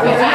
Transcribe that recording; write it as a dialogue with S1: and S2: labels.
S1: Amen.